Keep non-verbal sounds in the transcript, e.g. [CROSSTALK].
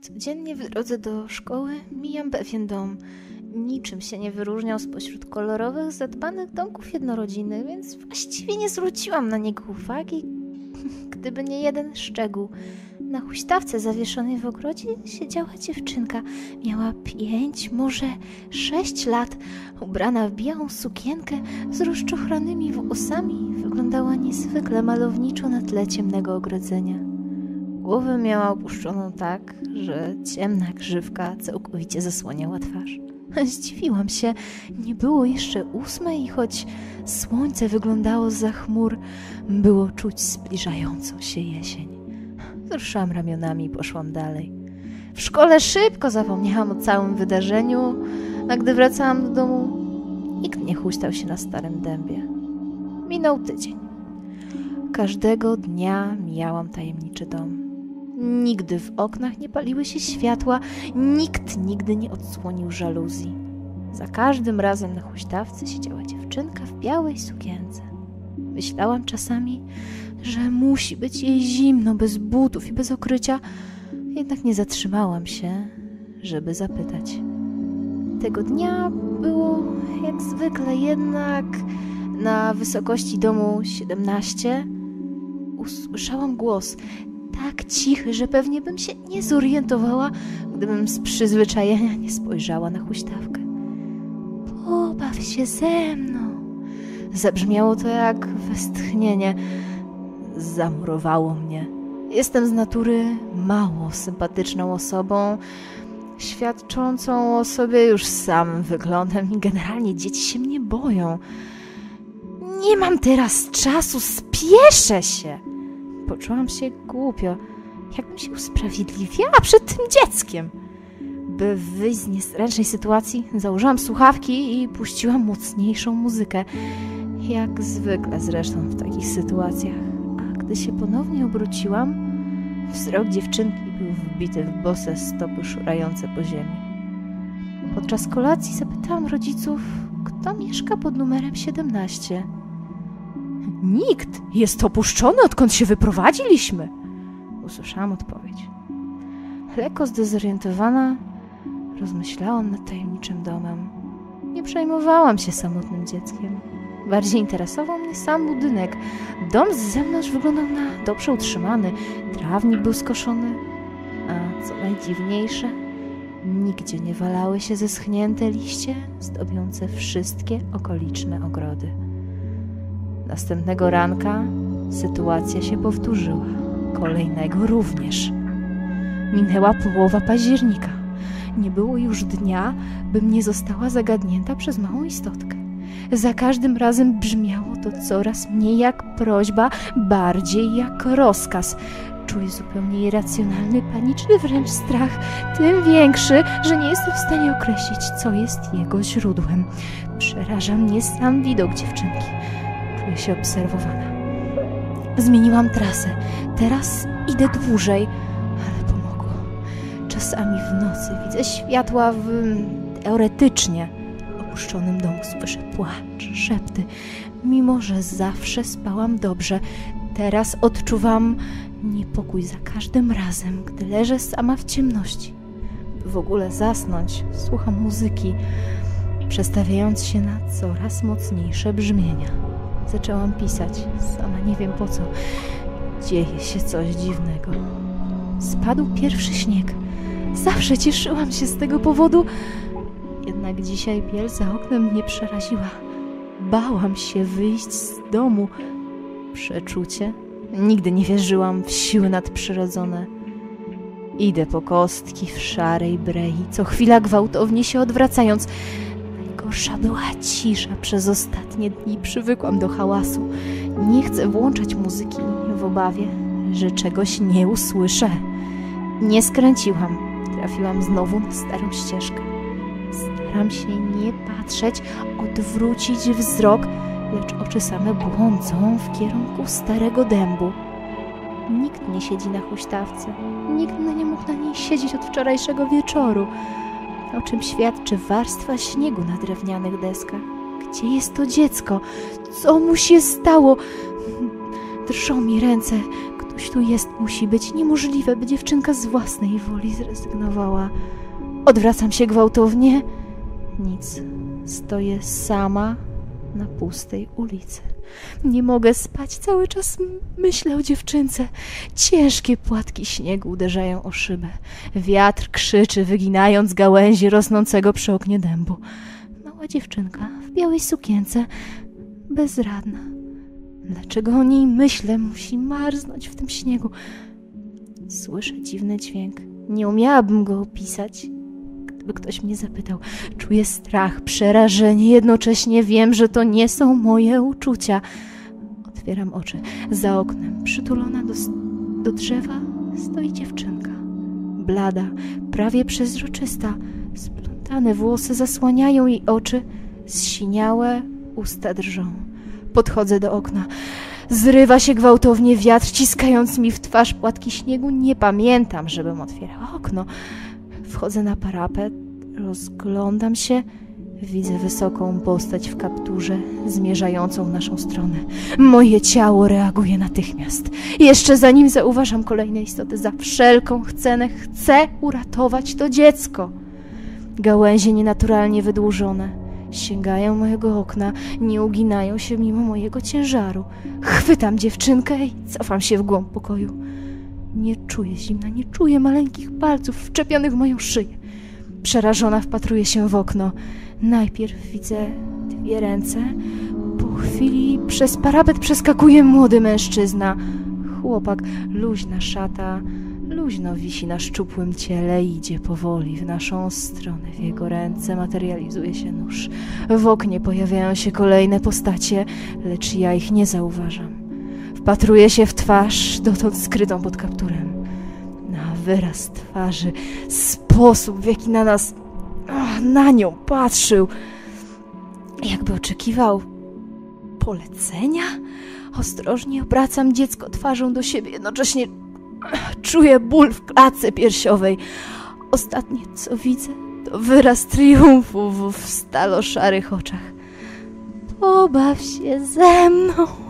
Codziennie w drodze do szkoły mijam pewien dom. Niczym się nie wyróżniał spośród kolorowych, zadbanych domków jednorodzinnych, więc właściwie nie zwróciłam na niego uwagi, [LAUGHS] gdyby nie jeden szczegół. Na huśtawce zawieszonej w ogrodzie siedziała dziewczynka. Miała pięć, może sześć lat. Ubrana w białą sukienkę z rozczochranymi włosami, wyglądała niezwykle malowniczo na tle ciemnego ogrodzenia. Głowę miała opuszczoną tak, że ciemna grzywka całkowicie zasłaniała twarz. [LAUGHS] Zdziwiłam się. Nie było jeszcze ósmej i choć słońce wyglądało za chmur, było czuć zbliżającą się jesień. Wzruszałam ramionami i poszłam dalej. W szkole szybko zapomniałam o całym wydarzeniu, a gdy wracałam do domu, nikt nie huśtał się na starym dębie. Minął tydzień. Każdego dnia mijałam tajemniczy dom. Nigdy w oknach nie paliły się światła, nikt nigdy nie odsłonił żaluzji. Za każdym razem na huśtawce siedziała dziewczynka w białej sukience. Myślałam czasami, że musi być jej zimno, bez butów i bez okrycia, jednak nie zatrzymałam się, żeby zapytać. Tego dnia było jak zwykle, jednak na wysokości domu 17 usłyszałam głos, tak cichy, że pewnie bym się nie zorientowała, gdybym z przyzwyczajenia nie spojrzała na huśtawkę. Pobaw się ze mną. Zabrzmiało to jak westchnienie. Zamurowało mnie. Jestem z natury mało sympatyczną osobą, świadczącą o sobie już samym wyglądem i generalnie dzieci się mnie boją. Nie mam teraz czasu, spieszę się. Poczułam się głupio, jakbym się usprawiedliwiała przed tym dzieckiem. By wyjść z niezręcznej sytuacji, założyłam słuchawki i puściłam mocniejszą muzykę. Jak zwykle zresztą w takich sytuacjach. A gdy się ponownie obróciłam, wzrok dziewczynki był wbity w bose stopy szurające po ziemi. Podczas kolacji zapytałam rodziców, kto mieszka pod numerem 17. Nikt jest opuszczony, odkąd się wyprowadziliśmy. Usłyszałam odpowiedź. Lekko zdezorientowana, rozmyślałam nad tajemniczym domem. Nie przejmowałam się samotnym dzieckiem. Bardziej interesował mnie sam budynek. Dom z zewnątrz wyglądał na dobrze utrzymany. Trawnik był skoszony. A co najdziwniejsze, nigdzie nie walały się zeschnięte liście zdobiące wszystkie okoliczne ogrody. Następnego ranka sytuacja się powtórzyła. Kolejnego również. Minęła połowa października. Nie było już dnia, bym nie została zagadnięta przez małą istotkę. Za każdym razem brzmiało to coraz mniej jak prośba, bardziej jak rozkaz. Czuję zupełnie irracjonalny, paniczny wręcz strach, tym większy, że nie jestem w stanie określić, co jest jego źródłem. Przeraża mnie sam widok dziewczynki. Czuję się obserwowana. Zmieniłam trasę. Teraz idę dłużej, ale pomogło. Czasami w nocy widzę światła w... teoretycznie opuszczonym domu. Słyszę płacz, szepty. Mimo, że zawsze spałam dobrze, teraz odczuwam niepokój za każdym razem, gdy leżę sama w ciemności. By w ogóle zasnąć, słucham muzyki, przestawiając się na coraz mocniejsze brzmienia. Zaczęłam pisać, sama nie wiem po co. Dzieje się coś dziwnego. Spadł pierwszy śnieg. Zawsze cieszyłam się z tego powodu, jednak dzisiaj biel za oknem mnie przeraziła. Bałam się wyjść z domu. Przeczucie? Nigdy nie wierzyłam w siły nadprzyrodzone. Idę po kostki w szarej brei, co chwila gwałtownie się odwracając. Najgorsza była cisza przez ostatnie dni. Przywykłam do hałasu. Nie chcę włączać muzyki w obawie, że czegoś nie usłyszę. Nie skręciłam. Trafiłam znowu na starą ścieżkę. Staram się nie patrzeć, odwrócić wzrok, lecz oczy same błądzą w kierunku starego dębu. Nikt nie siedzi na huśtawce. Nikt nie mógł na niej siedzieć od wczorajszego wieczoru o czym świadczy warstwa śniegu na drewnianych deskach. Gdzie jest to dziecko? Co mu się stało? Drżą mi ręce. Ktoś tu jest, musi być. Niemożliwe, by dziewczynka z własnej woli zrezygnowała. Odwracam się gwałtownie. Nic. Stoję sama na pustej ulicy. Nie mogę spać, cały czas myślę o dziewczynce. Ciężkie płatki śniegu uderzają o szybę. Wiatr krzyczy, wyginając gałęzi rosnącego przy oknie dębu. Mała dziewczynka w białej sukience, bezradna. Dlaczego o niej myślę? Musi marznąć w tym śniegu. Słyszę dziwny dźwięk. Nie umiałabym go opisać, gdyby ktoś mnie zapytał. Czuję strach, przerażenie, jednocześnie wiem, że to nie są moje uczucia. Otwieram oczy. Za oknem, przytulona do, do drzewa, stoi dziewczynka. Blada, prawie przezroczysta. Splątane włosy zasłaniają jej oczy, zsiniałe usta drżą. Podchodzę do okna. Zrywa się gwałtownie wiatr, ciskając mi w twarz płatki śniegu. Nie pamiętam, żebym otwierała okno. Wchodzę na parapet, rozglądam się. Widzę wysoką postać w kapturze, zmierzającą w naszą stronę. Moje ciało reaguje natychmiast. Jeszcze zanim zauważam kolejne istoty, za wszelką cenę chcę uratować to dziecko. Gałęzie nienaturalnie wydłużone sięgają mojego okna, nie uginają się mimo mojego ciężaru. Chwytam dziewczynkę i cofam się w głąb pokoju. Nie czuję zimna, nie czuję maleńkich palców wczepionych w moją szyję. Przerażona wpatruję się w okno. Najpierw widzę dwie ręce. Po chwili przez parapet przeskakuje młody mężczyzna. Chłopak, luźna szata, luźno wisi na szczupłym ciele idzie powoli w naszą stronę. W jego ręce materializuje się nóż. W oknie pojawiają się kolejne postacie, lecz ja ich nie zauważam. Wpatruję się w twarz, dotąd skrytą pod kapturem. Na wyraz twarzy, sposób, w jaki na nas, na nią patrzył, jakby oczekiwał polecenia. Ostrożnie obracam dziecko twarzą do siebie, jednocześnie czuję ból w klatce piersiowej. Ostatnie, co widzę, to wyraz triumfu w stalo-szarych oczach. Pobaw się ze mną.